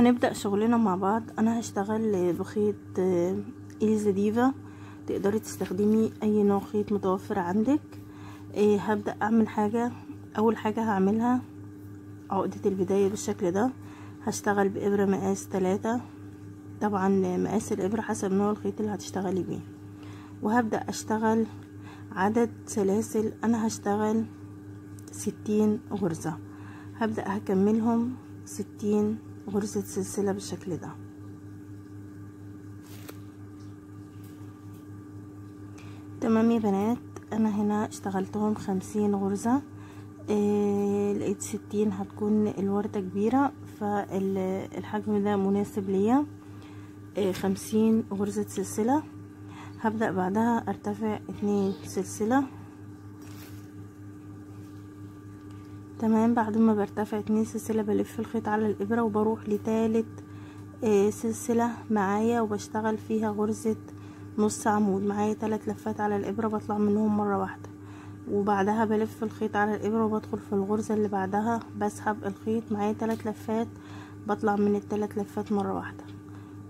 هنبدأ شغلنا مع بعض. أنا هشتغل بخيط إليزا ديفا. تقدري تستخدمي أي نوع خيط متوفر عندك. هبدأ أعمل حاجة. أول حاجة هعملها عقدة البداية بالشكل ده. هشتغل بإبرة مقاس تلاتة. طبعا مقاس الإبرة حسب نوع الخيط اللي هتشتغلي بيه. وهبدأ أشتغل عدد سلاسل. أنا هشتغل ستين غرزة. هبدأ هكملهم ستين غرزة سلسلة بالشكل ده. تمام يا بنات أنا هنا اشتغلتهم خمسين غرزة. آه لقيت ستين هتكون الوردة كبيرة فالحجم ده مناسب ليا. آه خمسين غرزة سلسلة. هبدأ بعدها أرتفع اتنين سلسلة. تمام. بعد ما برتفع اتنين سلسلة بلف الخيط على الإبرة وبروح لتالت آه سلسلة معايا وبشتغل فيها غرزة نص عمود. معايا تلات لفات على الإبرة بطلع منهم مرة واحدة. وبعدها بلف الخيط على الإبرة وبدخل في الغرزة اللي بعدها بسحب الخيط. معايا تلات لفات بطلع من التلات لفات مرة واحدة.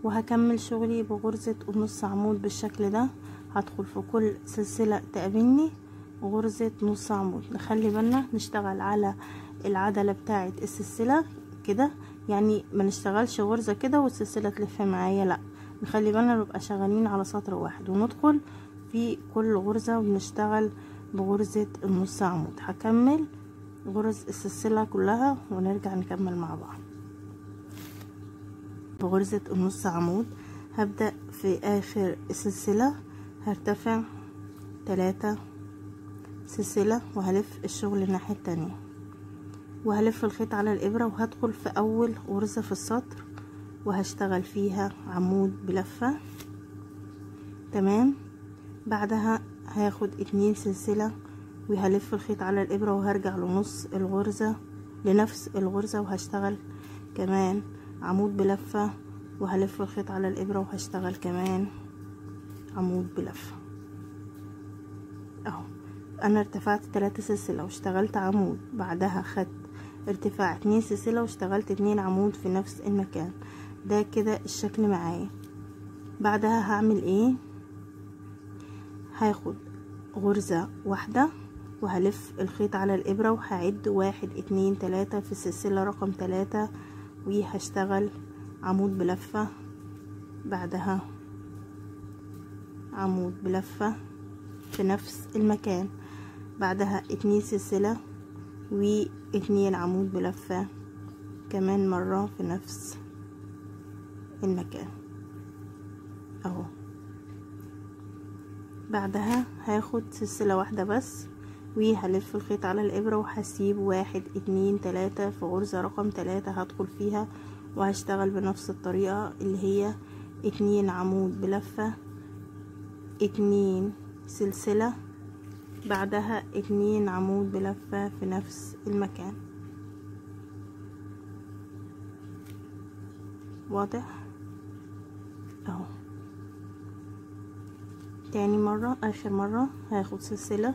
وهكمل شغلي بغرزة النص عمود بالشكل ده. هدخل في كل سلسلة تقابلني. غرزة نص عمود. نخلي بالنا نشتغل على العدلة بتاعة السلسلة كده. يعني ما نشتغلش غرزة كده والسلسلة تلف معايا لا. نخلي بالنا نبقى شغالين على سطر واحد وندخل في كل غرزة وبنشتغل بغرزة النص عمود. هكمل غرز السلسلة كلها ونرجع نكمل مع بعض. بغرزة النص عمود. هبدأ في آخر السلسلة. هرتفع تلاتة سلسلة وهلف الشغل الناحية التانية. وهلف الخيط على الإبرة وهدخل في أول غرزة في السطر وهشتغل فيها عمود بلفة. تمام؟ بعدها هاخد اتنين سلسلة وهلف الخيط على الإبرة وهرجع لنص الغرزة لنفس الغرزة وهشتغل كمان عمود بلفة وهلف الخيط على الإبرة وهشتغل كمان عمود بلفة. أهو. أنا ارتفعت تلاتة سلسلة واشتغلت عمود بعدها خدت ارتفاع اتنين سلسلة واشتغلت اتنين عمود في نفس المكان. ده كده الشكل معايا. بعدها هعمل إيه؟ هاخد غرزة واحدة وهلف الخيط على الإبرة وهعد واحد اتنين تلاتة في السلسلة رقم تلاتة وهشتغل عمود بلفة. بعدها عمود بلفة في نفس المكان. بعدها اتنين سلسلة واتنين عمود بلفة كمان مرة في نفس المكان. أهو. بعدها هاخد سلسلة واحدة بس وهلف الخيط على الإبرة وهسيب واحد اتنين تلاتة في غرزة رقم تلاتة هدخل فيها وهشتغل بنفس الطريقة اللي هي اتنين عمود بلفة اتنين سلسلة بعدها اتنين عمود بلفة في نفس المكان. واضح؟ اهو. تاني مرة آخر مرة. هاخد سلسلة.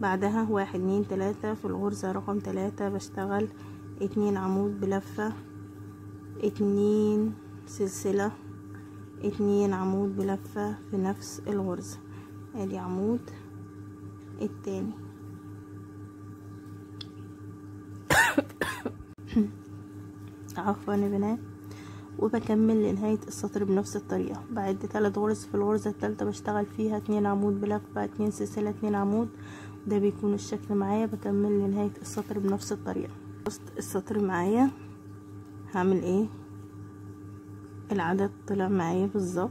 بعدها واحد اتنين تلاتة. في الغرزة رقم تلاتة بشتغل اتنين عمود بلفة. اتنين سلسلة. اتنين عمود بلفة في نفس الغرزة. ادي عمود. التاني. عفوا يا بنات. وبكمل لنهاية السطر بنفس الطريقة. بعد تلات غرز في الغرزة التالتة بشتغل فيها اتنين عمود بلفة اتنين سلسلة اتنين عمود. ده بيكون الشكل معايا. بكمل لنهاية السطر بنفس الطريقة. وسط السطر معايا هعمل إيه؟ العدد طلع معايا بالظبط.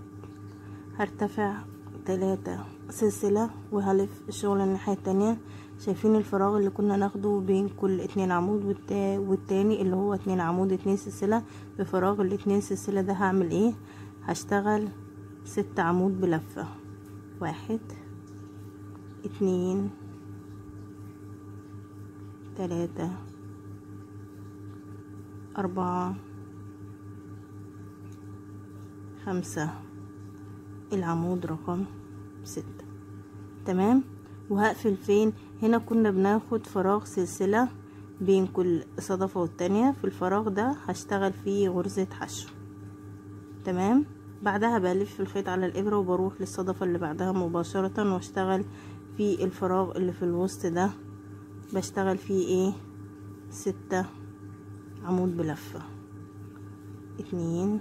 هرتفع تلاتة. سلسلة وهلف الشغل الناحية التانية. شايفين الفراغ اللي كنا ناخده بين كل اتنين عمود والتا والتاني اللي هو اتنين عمود اتنين سلسلة. بفراغ الاتنين سلسلة ده هعمل إيه؟ هشتغل ست عمود بلفة. واحد اتنين تلاتة أربعة خمسة. العمود رقم ستة. تمام؟ وهقفل فين؟ هنا كنا بناخد فراغ سلسلة بين كل صدفة والتانية. في الفراغ ده هشتغل فيه غرزة حشو. تمام؟ بعدها بلف الخيط على الإبرة وبروح للصدفة اللي بعدها مباشرة واشتغل في الفراغ اللي في الوسط ده. بشتغل فيه إيه؟ ستة. عمود بلفة. اتنين.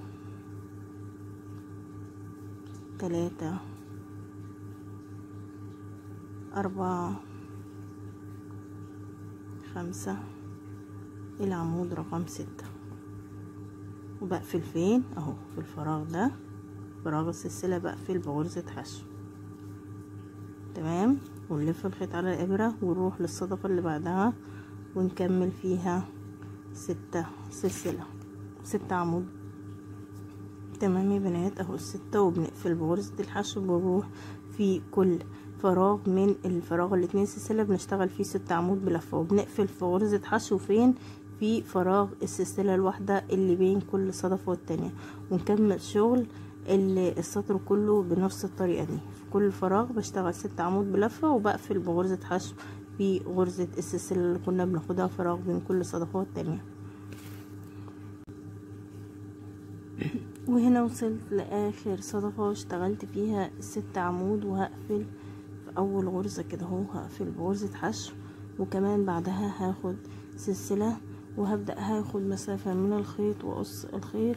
تلاتة. أربعة خمسة العمود رقم ستة. وبقفل فين أهو في الفراغ ده. فراغ السلسلة بقفل بغرزة حشو تمام؟ ونلف الخيط على الإبرة ونروح للصدفة اللي بعدها ونكمل فيها ستة سلسلة. ستة عمود. تمام يا بنات؟ أهو الستة وبنقفل بغرزة الحشو بنروح في كل فراغ من الفراغ الاتنين سلسلة بنشتغل فيه ستة عمود بلفة وبنقفل في غرزة حشو فين؟ في فراغ السلسلة الواحدة اللي بين كل صدفة والتانية. ونكمل شغل السطر كله بنفس الطريقة دي. في كل فراغ بشتغل ستة عمود بلفة وبقفل بغرزة حشو في غرزة السلسلة اللي كنا بناخدها فراغ بين كل صدفة والتانية. وهنا وصلت لآخر صدفة واشتغلت فيها ست عمود وهقفل أول غرزة كده أهو هقفل بغرزة حشو وكمان بعدها هاخد سلسلة وهبدأ هاخد مسافة من الخيط وأقص الخيط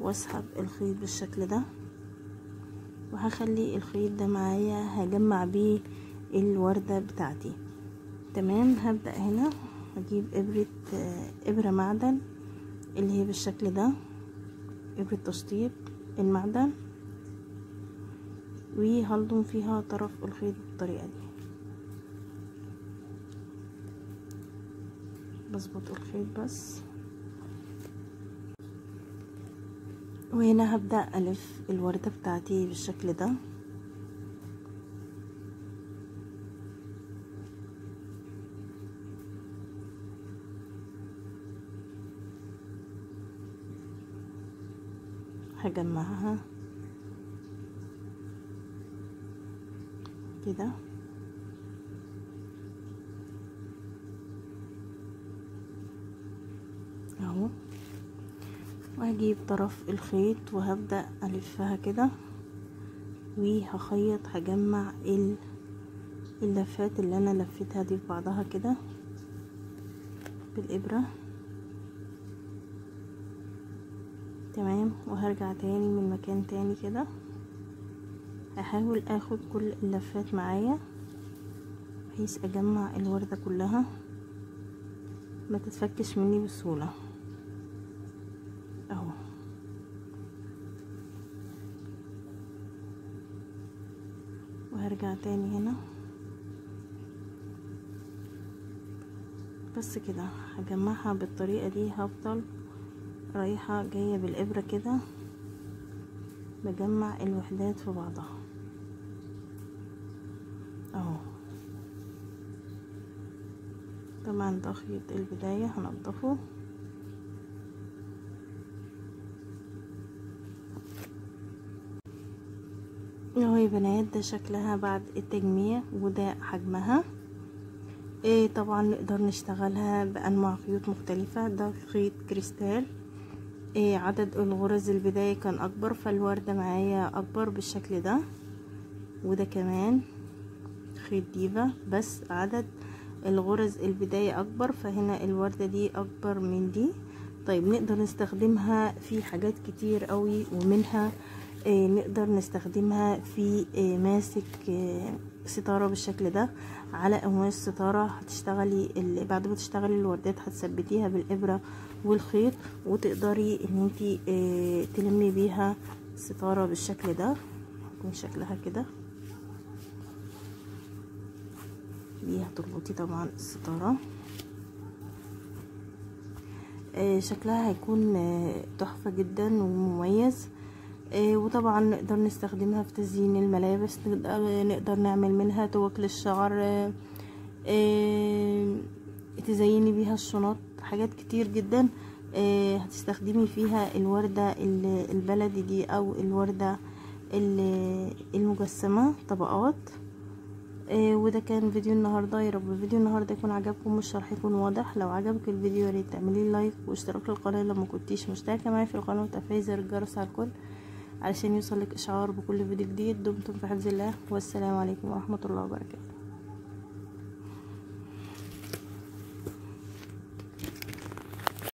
وأسحب الخيط بالشكل ده وهخلي الخيط ده معايا هجمع بيه الوردة بتاعتي. تمام هبدأ هنا هجيب إبرة إبرة معدن اللي هي بالشكل ده إبرة تشطيب المعدن وهلضم فيها طرف الخيط بالطريقة دي. بظبط الخيط بس. وهنا هبدأ ألف الوردة بتاعتي بالشكل ده. هجمعها. كده. أهو. وهجيب طرف الخيط وهبدأ ألفها كده. وهخيط هجمع اللفات اللي أنا لفيتها دي في بعضها كده بالإبرة. تمام. وهرجع تاني من مكان تاني كده. هحاول آخد كل اللفات معايا بحيث أجمع الوردة كلها. ما تتفكش مني بسهولة. أهو. وهرجع تاني هنا. بس كده هجمعها بالطريقة دي هفضل رايحة جاية بالإبرة كده. بجمع الوحدات في بعضها. أهو. طبعا ده خيط البداية هنضفه. أهو يا بنات ده شكلها بعد التجميع وده حجمها. إيه طبعا نقدر نشتغلها بأنواع خيوط مختلفة. ده خيط كريستال. عدد الغرز البداية كان أكبر فالوردة معايا أكبر بالشكل ده. وده كمان خيط ديفا بس عدد الغرز البداية أكبر فهنا الوردة دي أكبر من دي. طيب نقدر نستخدمها في حاجات كتير قوي ومنها نقدر نستخدمها في إيه ماسك إيه ستارة بالشكل ده. على قماش ستارة هتشتغلي بعد ما تشتغلي الوردات هتثبتيها بالإبرة والخيط وتقدري إن انتي آه تلمي بيها ستارة بالشكل ده. هيكون شكلها كده. دي هتربطي طبعا الستارة. شكلها هيكون تحفة جدا ومميز. إيه، وطبعا نقدر نستخدمها في تزيين الملابس نقدر نعمل منها توكل الشعر إيه، إيه، تزيني بيها الشنط حاجات كتير جدا هتستخدمي فيها الوردة البلدي دي أو الوردة المجسمة طبقات. وده كان فيديو النهاردة. يا رب فيديو النهاردة يكون عجبكم والشرح يكون واضح. لو عجبك الفيديو ياريت تعملي لايك واشتراك للقناة لما كنتيش مشتركة معايا في القناة وتفعيل زر الجرس على الكل. علشان يوصلك إشعار بكل فيديو جديد دمتم في حفظ الله والسلام عليكم ورحمة الله وبركاته.